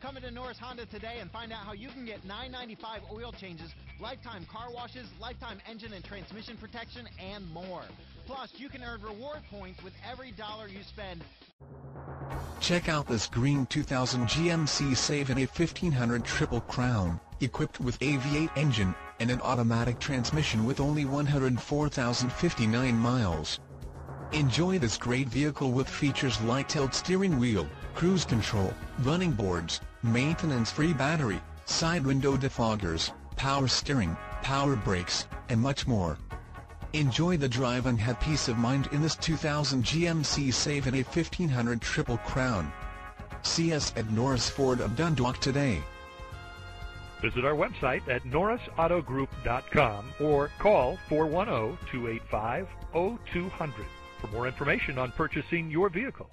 Come into Norris Honda today and find out how you can get $9.95 oil changes, lifetime car washes, lifetime engine and transmission protection, and more. Plus, you can earn reward points with every dollar you spend. Check out this green 2000 GMC Savana 1500 Triple Crown, equipped with a V8 engine, and an automatic transmission with only 104,059 miles. Enjoy this great vehicle with features like tilt steering wheel, cruise control, running boards, maintenance-free battery, side window defoggers, power steering, power brakes, and much more. Enjoy the drive and have peace of mind in this 2000 GMC Savana 1500 Triple Crown. See us at Norris Ford of Dundalk today. Visit our website at norrisautogroup.com or call 410-285-0200 for more information on purchasing your vehicle.